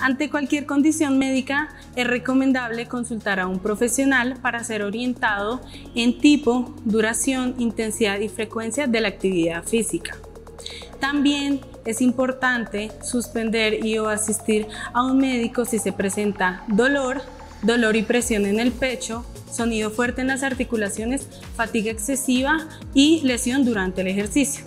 Ante cualquier condición médica es recomendable consultar a un profesional para ser orientado en tipo, duración, intensidad y frecuencia de la actividad física. También es importante suspender y o asistir a un médico si se presenta dolor, dolor y presión en el pecho, sonido fuerte en las articulaciones, fatiga excesiva y lesión durante el ejercicio.